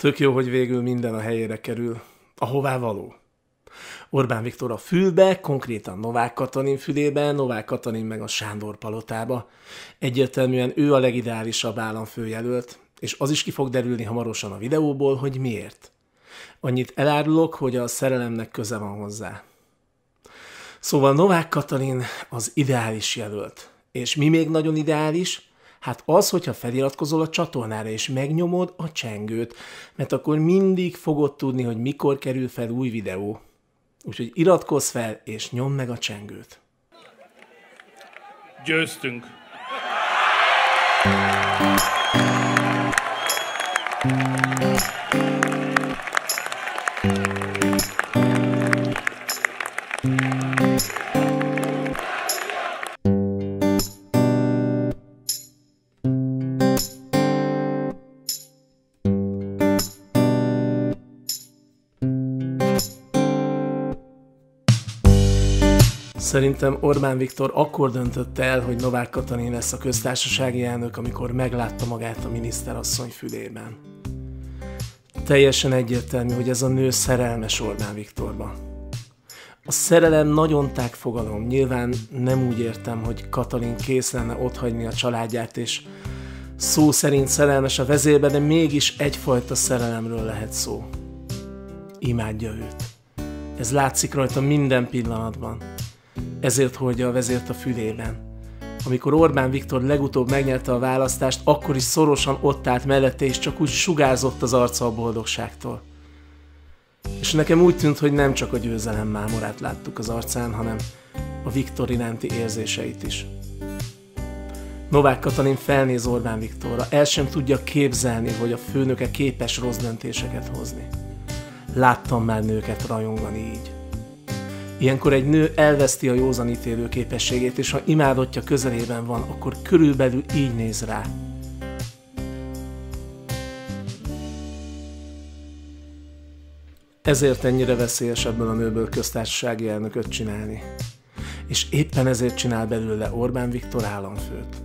Tök jó, hogy végül minden a helyére kerül, ahová való. Orbán Viktor a fülbe, konkrétan Novák Katalin fülébe, Novák Katalin meg a Sándor palotába. Egyértelműen ő a legideálisabb államfőjelölt, és az is ki fog derülni hamarosan a videóból, hogy miért. Annyit elárulok, hogy a szerelemnek köze van hozzá. Szóval Novák Katalin az ideális jelölt. És mi még nagyon ideális? Hát az, hogyha feliratkozol a csatornára és megnyomod a csengőt, mert akkor mindig fogod tudni, hogy mikor kerül fel új videó. Úgyhogy iratkozz fel és nyomd meg a csengőt. Győztünk! Szerintem Orbán Viktor akkor döntött el, hogy Novák Katalin lesz a köztársasági elnök, amikor meglátta magát a miniszterasszony fülében. Teljesen egyértelmű, hogy ez a nő szerelmes Orbán Viktorba. A szerelem nagyon tág fogalom. Nyilván nem úgy értem, hogy Katalin kész lenne otthagyni a családját, és szó szerint szerelmes a vezérbe, de mégis egyfajta szerelemről lehet szó. Imádja őt. Ez látszik rajta minden pillanatban ezért hordja a vezért a fülében. Amikor Orbán Viktor legutóbb megnyerte a választást, akkor is szorosan ott állt mellette, és csak úgy sugárzott az arca a boldogságtól. És nekem úgy tűnt, hogy nem csak a győzelem mámorát láttuk az arcán, hanem a Viktor iránti érzéseit is. Novák Katalin felnéz Orbán Viktorra, el sem tudja képzelni, hogy a főnöke képes rossz döntéseket hozni. Láttam már nőket rajongani így. Ilyenkor egy nő elveszti a józanítélő képességét, és ha imádottja közelében van, akkor körülbelül így néz rá. Ezért ennyire veszélyes ebből a nőből köztársasági elnököt csinálni. És éppen ezért csinál belőle Orbán Viktor államfőt.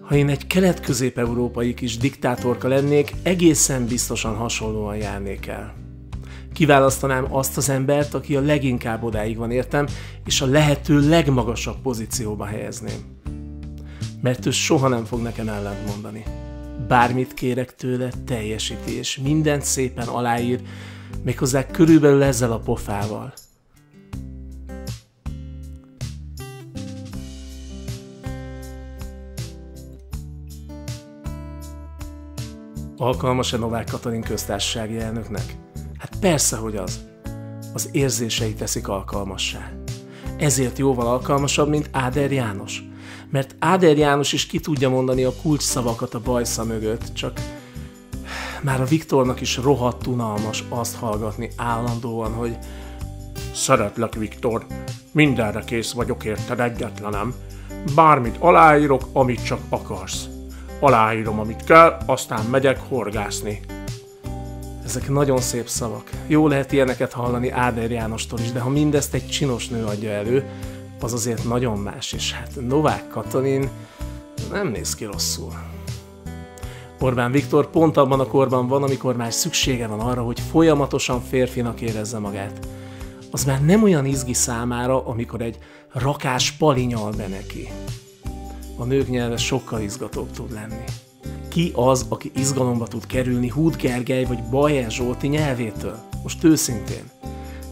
Ha én egy kelet-közép-európai kis diktátorka lennék, egészen biztosan hasonlóan járnék el kiválasztanám azt az embert, aki a leginkább odáig van értem, és a lehető legmagasabb pozícióba helyezném. Mert ő soha nem fog nekem ellent mondani. Bármit kérek tőle, teljesíti, és mindent szépen aláír, méghozzá körülbelül ezzel a pofával. Alkalmas-e Novák Katalin köztársasági elnöknek? Persze, hogy az. Az érzései teszik alkalmassá. Ezért jóval alkalmasabb, mint Áder János. Mert Áder János is ki tudja mondani a kulcs szavakat a bajsza mögött, csak már a Viktornak is rohadt unalmas azt hallgatni állandóan, hogy Szeretlek, Viktor, mindenre kész vagyok érted egyetlenem. Bármit aláírok, amit csak akarsz. Aláírom, amit kell, aztán megyek horgászni. Ezek nagyon szép szavak. Jó lehet ilyeneket hallani Áder Jánostól is, de ha mindezt egy csinos nő adja elő, az azért nagyon más, és hát Novák Katalin nem néz ki rosszul. Orbán Viktor pont abban a korban van, amikor már szüksége van arra, hogy folyamatosan férfinak érezze magát. Az már nem olyan izgi számára, amikor egy rakás palinyal be neki. A nők nyelve sokkal izgatóbb tud lenni ki az, aki izgalomba tud kerülni Húd Gergely vagy Bajer Zsolti nyelvétől? Most őszintén.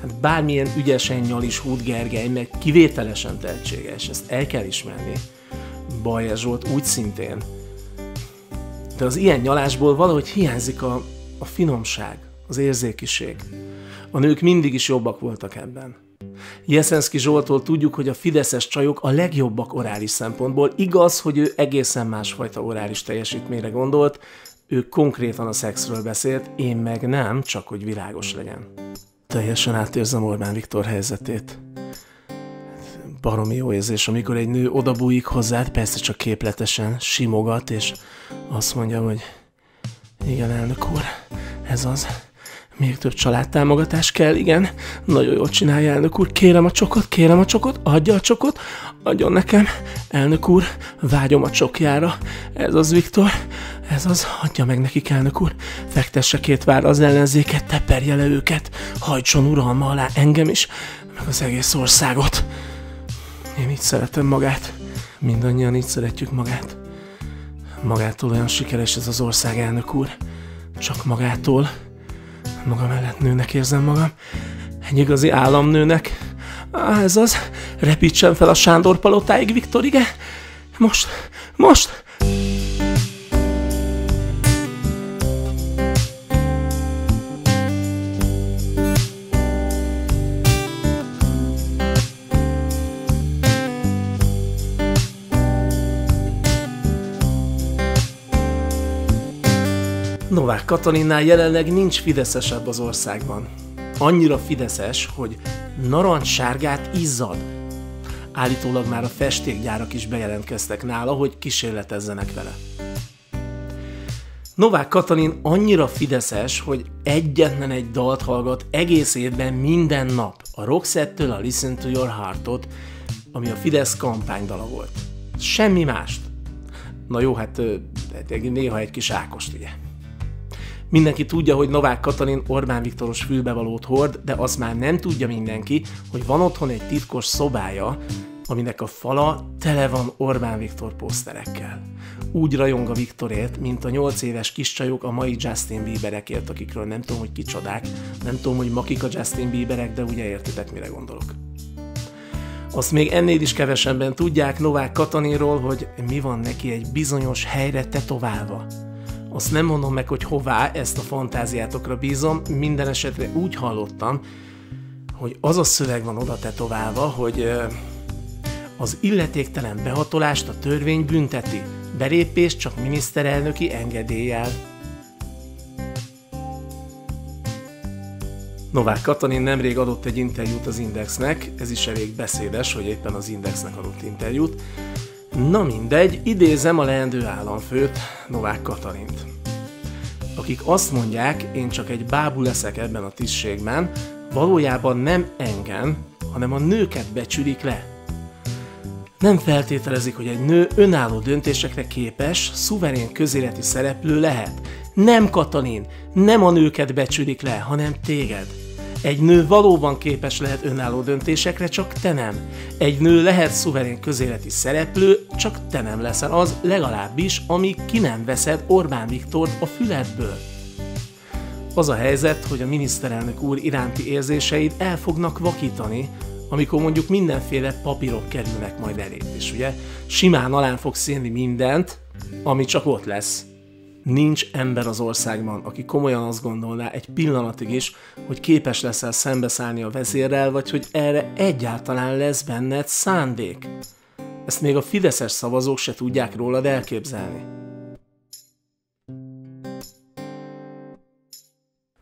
Hát bármilyen ügyesen nyal is Húd Gergely, meg kivételesen tehetséges, ezt el kell ismerni. Bajer Zsolt úgy szintén. De az ilyen nyalásból valahogy hiányzik a, a finomság, az érzékiség. A nők mindig is jobbak voltak ebben. Jeszenszki Zsoltól tudjuk, hogy a fideszes csajok a legjobbak orális szempontból. Igaz, hogy ő egészen másfajta orális teljesítményre gondolt, ő konkrétan a szexről beszélt, én meg nem, csak hogy világos legyen. Teljesen átérzem Orbán Viktor helyzetét. Baromi jó érzés, amikor egy nő odabújik hozzád, persze csak képletesen, simogat, és azt mondja, hogy igen, elnök úr, ez az, Még több családtámogatás kell, igen. Nagyon jól csinálja, elnök úr. Kérem a csokot, kérem a csokot, adja a csokot, adjon nekem. Elnök úr, vágyom a csokjára. Ez az, Viktor, ez az, adja meg nekik, elnök úr. Fektesse két vár az ellenzéket, teperje le őket, hajtson uralma alá engem is, meg az egész országot. Én így szeretem magát. Mindannyian így szeretjük magát. Magától olyan sikeres ez az ország, elnök úr. Csak magától. Maga mellett nőnek érzem magam. Egy igazi államnőnek. Á, ez az. Repítsen fel a Sándor palotáig, Viktor, igen? Most, most! Novák Katalinnál jelenleg nincs fideszesebb az országban. Annyira fideszes, hogy narancssárgát izzad. Állítólag már a festékgyárak is bejelentkeztek nála, hogy kísérletezzenek vele. Novák Katalin annyira fideszes, hogy egyetlen egy dalt hallgat egész évben minden nap. A Roxette-től a Listen to Your Heart-ot, ami a Fidesz kampánydala volt. Semmi mást. Na jó, hát néha egy kis Ákost, ugye. Mindenki tudja, hogy Novák Katalin Orbán Viktoros fülbevalót hord, de azt már nem tudja mindenki, hogy van otthon egy titkos szobája, aminek a fala tele van Orbán Viktor poszterekkel. Úgy rajong a Viktorért, mint a nyolc éves kiscsajok a mai Justin Bieberekért, akikről nem tudom, hogy kicsodák, nem tudom, hogy makik a Justin Bieberek, de ugye értitek, mire gondolok. Azt még ennél is kevesebben tudják Novák Katalinról, hogy mi van neki egy bizonyos helyre tetoválva. Azt nem mondom meg, hogy hová, ezt a fantáziátokra bízom, minden esetre úgy hallottam, hogy az a szöveg van oda tetoválva, hogy az illetéktelen behatolást a törvény bünteti, belépés csak miniszterelnöki engedéllyel. Novák Katalin nemrég adott egy interjút az Indexnek, ez is elég beszédes, hogy éppen az Indexnek adott interjút, Na mindegy, idézem a leendő államfőt, Novák Katalint. Akik azt mondják, én csak egy bábú leszek ebben a tisztségben, valójában nem engem, hanem a nőket becsülik le. Nem feltételezik, hogy egy nő önálló döntésekre képes, szuverén közéleti szereplő lehet. Nem Katalin, nem a nőket becsülik le, hanem téged. Egy nő valóban képes lehet önálló döntésekre, csak te nem. Egy nő lehet szuverén közéleti szereplő, csak te nem leszel az, legalábbis, amíg ki nem veszed Orbán Viktort a füledből. Az a helyzet, hogy a miniszterelnök úr iránti érzéseid el fognak vakítani, amikor mondjuk mindenféle papírok kerülnek majd elé, és ugye simán alá fogsz szélni mindent, ami csak ott lesz. Nincs ember az országban, aki komolyan azt gondolná egy pillanatig is, hogy képes leszel szembeszállni a vezérrel, vagy hogy erre egyáltalán lesz benned szándék. Ezt még a fideszes szavazók se tudják rólad elképzelni.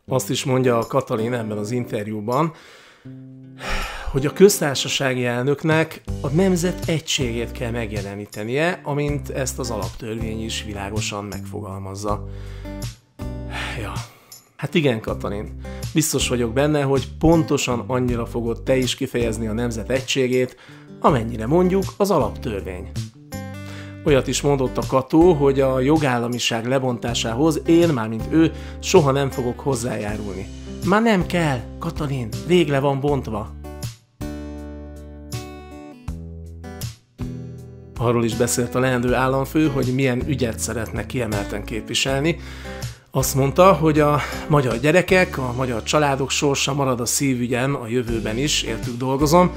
Azt is mondja a Katalin ebben az interjúban, hogy a köztársasági elnöknek a nemzet egységét kell megjelenítenie, amint ezt az alaptörvény is világosan megfogalmazza. Ja, hát igen, Katalin. Biztos vagyok benne, hogy pontosan annyira fogod te is kifejezni a nemzet egységét, amennyire mondjuk az alaptörvény. Olyat is mondott a Kató, hogy a jogállamiság lebontásához én, mármint ő, soha nem fogok hozzájárulni. Már nem kell, Katalin, végre van bontva. Arról is beszélt a leendő államfő, hogy milyen ügyet szeretne kiemelten képviselni. Azt mondta, hogy a magyar gyerekek, a magyar családok sorsa marad a szívügyem a jövőben is, értük dolgozom.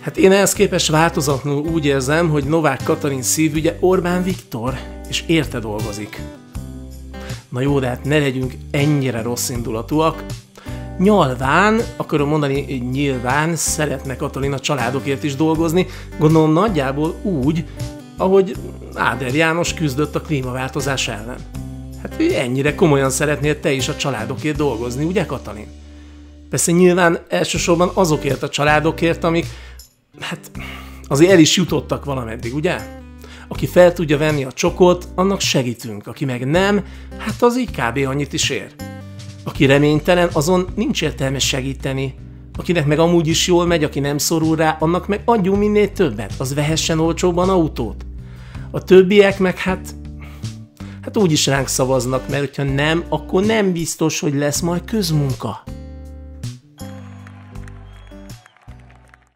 Hát én ehhez képest változatlanul úgy érzem, hogy Novák Katalin szívügye Orbán Viktor, és érte dolgozik. Na jó, de hát ne legyünk ennyire rossz indulatúak, nyalván, akarom mondani, nyilván szeretne Katalin a családokért is dolgozni, gondolom nagyjából úgy, ahogy Áder János küzdött a klímaváltozás ellen. Hát ennyire komolyan szeretnél te is a családokért dolgozni, ugye Katalin? Persze nyilván elsősorban azokért a családokért, amik, hát azért el is jutottak valameddig, ugye? Aki fel tudja venni a csokot, annak segítünk, aki meg nem, hát az így kb. annyit is ér. Aki reménytelen, azon nincs értelme segíteni. Akinek meg amúgy is jól megy, aki nem szorul rá, annak meg adjunk minél többet, az vehessen olcsóban autót. A többiek meg hát hát úgy is ránk szavaznak, mert hogyha nem, akkor nem biztos, hogy lesz majd közmunka.